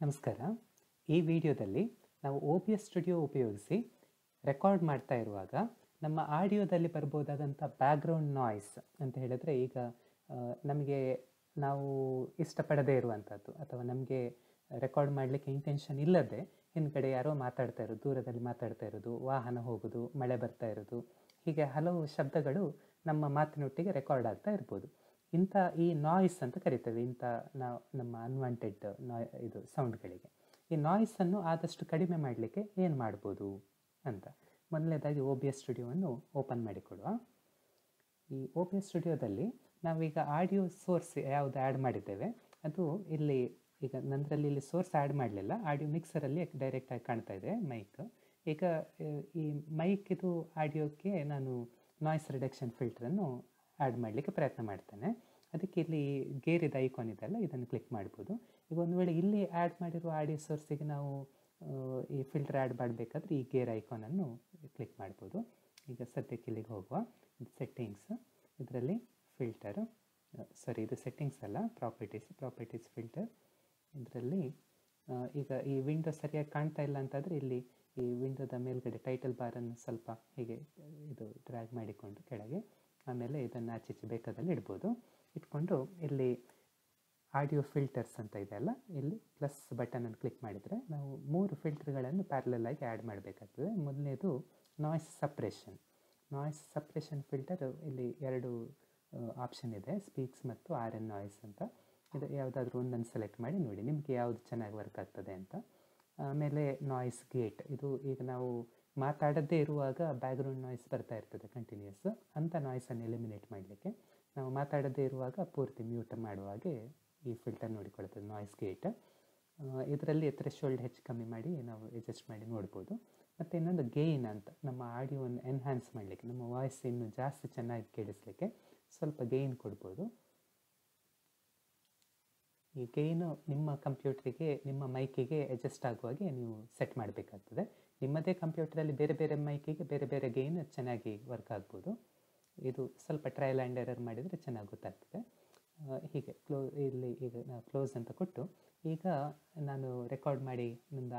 ನಮಸ್ಕಾರ. ಈ ವಿಡಿಯೋದಲ್ಲಿ ನಾವು ಒ ಬಿ ಎಸ್ ಸ್ಟುಡಿಯೋ ಉಪಯೋಗಿಸಿ ರೆಕಾರ್ಡ್ ಮಾಡ್ತಾ ಇರುವಾಗ ನಮ್ಮ ಆಡಿಯೋದಲ್ಲಿ ಬರ್ಬೋದಾದಂಥ ಬ್ಯಾಕ್ಗ್ರೌಂಡ್ ನಾಯ್ಸ್ ಅಂತ ಹೇಳಿದ್ರೆ ಈಗ ನಮಗೆ ನಾವು ಇಷ್ಟಪಡದೇ ಇರುವಂಥದ್ದು ಅಥವಾ ನಮಗೆ ರೆಕಾರ್ಡ್ ಮಾಡಲಿಕ್ಕೆ ಇಂಟೆನ್ಷನ್ ಇಲ್ಲದೆ ಹಿಂದ್ಗಡೆ ಯಾರೋ ಮಾತಾಡ್ತಾ ಇರೋದು, ದೂರದಲ್ಲಿ ಮಾತಾಡ್ತಾ ಇರೋದು, ವಾಹನ ಹೋಗೋದು, ಮಳೆ ಬರ್ತಾ ಇರೋದು, ಹೀಗೆ ಹಲವು ಶಬ್ದಗಳು ನಮ್ಮ ಮಾತಿನೊಟ್ಟಿಗೆ ರೆಕಾರ್ಡ್ ಆಗ್ತಾ ಇರ್ಬೋದು. ಇಂಥ ಈ ನಾಯ್ಸ್ ಅಂತ ಕರಿತೇವೆ, ಇಂಥ ನಾವು ನಮ್ಮ ಅನ್ವಾಂಟೆಡ್ ನಾಯ್ ಇದು ಸೌಂಡ್ಗಳಿಗೆ ಈ ನಾಯ್ಸನ್ನು ಆದಷ್ಟು ಕಡಿಮೆ ಮಾಡಲಿಕ್ಕೆ ಏನು ಮಾಡ್ಬೋದು ಅಂತ. ಮೊದಲನೇದಾಗಿ ಓ ಬಿ ಎಸ್ ಸ್ಟುಡಿಯೋವನ್ನು ಓಪನ್ ಮಾಡಿಕೊಡುವ. ಈ ಓ ಬಿ ಎಸ್ ಸ್ಟುಡಿಯೋದಲ್ಲಿ ನಾವೀಗ ಆಡಿಯೋ ಸೋರ್ಸ್ ಯಾವುದು ಆ್ಯಡ್ ಮಾಡಿದ್ದೇವೆ, ಅದು ಇಲ್ಲಿ ಈಗ ನಂದರಲ್ಲಿ ಇಲ್ಲಿ ಸೋರ್ಸ್ ಆ್ಯಡ್ ಮಾಡಲಿಲ್ಲ ಆಡಿಯೋ ಮಿಕ್ಸರಲ್ಲಿ ಡೈರೆಕ್ಟಾಗಿ ಕಾಣ್ತಾ ಇದೆ ಮೈಕ್ ಈಗ, ಈ ಮೈಕ್ ಇದು ಆಡಿಯೋಕ್ಕೆ ನಾನು ನಾಯ್ಸ್ ರಿಡಕ್ಷನ್ ಫಿಲ್ಟ್ರನ್ನು ಆ್ಯಡ್ ಮಾಡಲಿಕ್ಕೆ ಪ್ರಯತ್ನ ಮಾಡ್ತೇನೆ. ಅದಕ್ಕೆ ಇಲ್ಲಿ ಗೇರಿದ ಐಕಾನ್ ಇದೆಲ್ಲ ಇದನ್ನು ಕ್ಲಿಕ್ ಮಾಡ್ಬೋದು. ಈಗ ಒಂದು ವೇಳೆ ಇಲ್ಲಿ ಆ್ಯಡ್ ಮಾಡಿರುವ ಆಡಿಯೋ ಸೋರ್ಸಿಗೆ ನಾವು ಈ ಫಿಲ್ಟರ್ ಆ್ಯಡ್ ಮಾಡಬೇಕಾದ್ರೆ ಈ ಗೇರ್ ಐಕಾನನ್ನು ಕ್ಲಿಕ್ ಮಾಡ್ಬೋದು. ಈಗ ಸದ್ಯಕ್ಕೆ ಇಲ್ಲಿಗೆ ಹೋಗುವ ಸೆಟ್ಟಿಂಗ್ಸ್ ಇದರಲ್ಲಿ ಫಿಲ್ಟರ್ ಸಾರಿ ಇದು ಸೆಟ್ಟಿಂಗ್ಸ್ ಅಲ್ಲ ಪ್ರಾಪರ್ಟೀಸ್ ಪ್ರಾಪರ್ಟೀಸ್ ಫಿಲ್ಟರ್ ಇದರಲ್ಲಿ ಈಗ ಈ ವಿಂಡೋ ಸರಿಯಾಗಿ ಕಾಣ್ತಾ ಇಲ್ಲ ಅಂತಾದರೆ ಇಲ್ಲಿ ಈ ವಿಂಡೋದ ಮೇಲ್ಗಡೆ ಟೈಟಲ್ ಬಾರನ್ನು ಸ್ವಲ್ಪ ಹೀಗೆ ಇದು ಡ್ರ್ಯಾಗ್ ಮಾಡಿಕೊಂಡು ಕೆಳಗೆ ಆಮೇಲೆ ಇದನ್ನು ಆಚೆ ಈಚೆ ಬೇಕಾದಲ್ಲಿ ಇಡ್ಬೋದು. ಇಟ್ಕೊಂಡು ಇಲ್ಲಿ ಆಡಿಯೋ ಫಿಲ್ಟರ್ಸ್ ಅಂತ ಇದೆ ಅಲ್ಲ? ಇಲ್ಲಿ ಪ್ಲಸ್ ಬಟನನ್ನು ಕ್ಲಿಕ್ ಮಾಡಿದರೆ ನಾವು ಮೂರು ಫಿಲ್ಟರ್ಗಳನ್ನು ಆಗಿ ಆ್ಯಡ್ ಮಾಡಬೇಕಾಗ್ತದೆ. ಮೊದಲನೇದು noise suppression noise suppression filter ಇಲ್ಲಿ ಎರಡು ಆಪ್ಷನ್ ಇದೆ. ಸ್ಪೀಕ್ಸ್ ಮತ್ತು ಆರ್ ಎನ್ ನಾಯ್ಸ್ ಅಂತ. ಇದು ಯಾವುದಾದ್ರೂ ಒಂದನ್ನು ಸೆಲೆಕ್ಟ್ ಮಾಡಿ ನೋಡಿ, ನಿಮಗೆ ಯಾವುದು ಚೆನ್ನಾಗಿ ವರ್ಕ್ ಆಗ್ತದೆ ಅಂತ. ಆಮೇಲೆ ನಾಯ್ಸ್ ಗೇಟ್ ಇದು ಈಗ ನಾವು ಮಾತಾಡದೇ ಇರುವಾಗ ಬ್ಯಾಕ್ಗ್ರೌಂಡ್ ನಾಯ್ಸ್ ಬರ್ತಾ ಇರ್ತದೆ ಕಂಟಿನ್ಯೂಸ್ ಅಂಥ ನಾಯ್ಸನ್ನು ಎಲಿಮಿನೇಟ್ ಮಾಡಲಿಕ್ಕೆ ನಾವು ಮಾತಾಡದೇ ಇರುವಾಗ ಪೂರ್ತಿ ಮ್ಯೂಟ್ ಮಾಡುವ ಹಾಗೆ ಈ ಫಿಲ್ಟರ್ ನೋಡಿಕೊಳ್ತದೆ ನಾಯ್ಸ್ ಗೇಟ್ ಇದರಲ್ಲಿ ಥ್ರೆಶೋಲ್ಡ್ ಹೆಚ್ಚು ಕಮ್ಮಿ ಮಾಡಿ ನಾವು ಅಡ್ಜಸ್ಟ್ ಮಾಡಿ ನೋಡ್ಬೋದು. ಮತ್ತು ಇನ್ನೊಂದು ಗೇನ್ ಅಂತ ನಮ್ಮ ಆಡಿಯೋವನ್ನು ಎನ್ಹ್ಯಾನ್ಸ್ ಮಾಡಲಿಕ್ಕೆ, ನಮ್ಮ ವಾಯ್ಸ್ ಇನ್ನು ಜಾಸ್ತಿ ಚೆನ್ನಾಗಿ ಕೇಳಿಸ್ಲಿಕ್ಕೆ ಸ್ವಲ್ಪ ಗೇನ್ ಕೊಡ್ಬೋದು. ಈ ಗೈನು ನಿಮ್ಮ ಕಂಪ್ಯೂಟ್ರಿಗೆ, ನಿಮ್ಮ ಮೈಕಿಗೆ ಅಡ್ಜಸ್ಟ್ ಆಗುವಾಗೆ ನೀವು ಸೆಟ್ ಮಾಡಬೇಕಾಗ್ತದೆ. ನಿಮ್ಮದೇ ಕಂಪ್ಯೂಟ್ರಲ್ಲಿ ಬೇರೆ ಬೇರೆ ಮೈಕಿಗೆ ಬೇರೆ ಬೇರೆ ಗೈನ್ ಚೆನ್ನಾಗಿ ವರ್ಕ್ ಆಗ್ಬೋದು. ಇದು ಸ್ವಲ್ಪ ಟ್ರಯಲ್ ಆ್ಯಂಡ್ ಎರರ್ ಮಾಡಿದರೆ ಚೆನ್ನಾಗಿ ಗೊತ್ತಾಗ್ತದೆ. ಹೀಗೆ ಕ್ಲೋ ಇಲ್ಲಿ ಈಗ ಕ್ಲೋಸ್ ಅಂತ ಕೊಟ್ಟು, ಈಗ ನಾನು ರೆಕಾರ್ಡ್ ಮಾಡಿ ನಂದು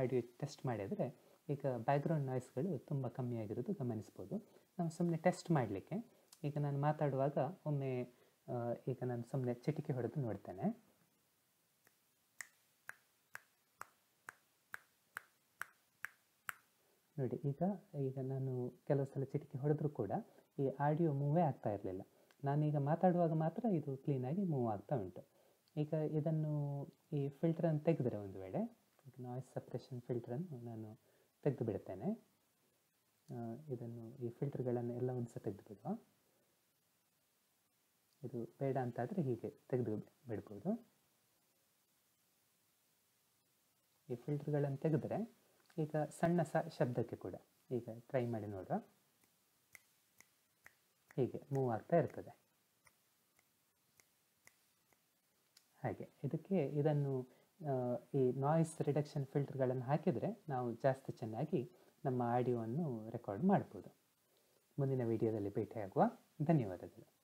ಆಡಿಯೋ ಟೆಸ್ಟ್ ಮಾಡಿದರೆ, ಈಗ ಬ್ಯಾಕ್ಗ್ರೌಂಡ್ ನಾಯ್ಸ್ಗಳು ತುಂಬ ಕಮ್ಮಿ ಆಗಿರೋದು ಗಮನಿಸ್ಬೋದು. ನಾವು ಸುಮ್ಮನೆ ಟೆಸ್ಟ್ ಮಾಡಲಿಕ್ಕೆ, ಈಗ ನಾನು ಮಾತಾಡುವಾಗ ಒಮ್ಮೆ ಈಗ ನಾನು ಸುಮ್ಮನೆ ಚಿಟಿಕೆ ಹೊಡೆದು ನೋಡ್ತೇನೆ. ನೋಡಿ, ಈಗ ಈಗ ನಾನು ಕೆಲವು ಸಲ ಚಿಟಿಕೆ ಹೊಡೆದ್ರೂ ಕೂಡ ಈ ಆಡಿಯೋ ಮೂವೇ ಆಗ್ತಾ ಇರಲಿಲ್ಲ. ನಾನೀಗ ಮಾತಾಡುವಾಗ ಮಾತ್ರ ಇದು ಕ್ಲೀನಾಗಿ ಮೂವ್ ಆಗ್ತಾ ಉಂಟು. ಈಗ ಇದನ್ನು ಈ ಫಿಲ್ಟ್ರನ್ನು ತೆಗೆದ್ರೆ ಒಂದು ವೇಳೆ ನಾಯ್ಸ್ ಸಪ್ರೇಷನ್ ಫಿಲ್ಟ್ರನ್ನು ನಾನು ತೆಗೆದು ಬಿಡ್ತೇನೆ ಇದನ್ನು ಈ ಫಿಲ್ಟರ್ಗಳನ್ನು ಎಲ್ಲ ಒಂದು ಸಹ ತೆಗೆದು ಬಿಡುವ ಇದು ಬೇಡ ಅಂತಾದರೆ ಹೀಗೆ ತೆಗೆದು ಬಿಡ್ಬೋದು ಈ ಫಿಲ್ಟರ್ಗಳನ್ನು ತೆಗೆದರೆ ಈಗ ಸಣ್ಣ ಸ ಶಬ್ದಕ್ಕೆ ಕೂಡ ಈಗ ಟ್ರೈ ಮಾಡಿ ನೋಡುವ. ಹೀಗೆ ಮೂವ್ ಆಗ್ತಾ ಇರ್ತದೆ. ಹಾಗೆ ಇದಕ್ಕೆ ಇದನ್ನು ಈ ನಾಯ್ಸ್ ರಿಡಕ್ಷನ್ ಫಿಲ್ಟರ್ಗಳನ್ನು ಹಾಕಿದರೆ ನಾವು ಜಾಸ್ತಿ ಚೆನ್ನಾಗಿ ನಮ್ಮ ಆಡಿಯೋವನ್ನು ರೆಕಾರ್ಡ್ ಮಾಡ್ಬೋದು. ಮುಂದಿನ ವಿಡಿಯೋದಲ್ಲಿ ಭೇಟಿಯಾಗುವ. ಧನ್ಯವಾದಗಳು.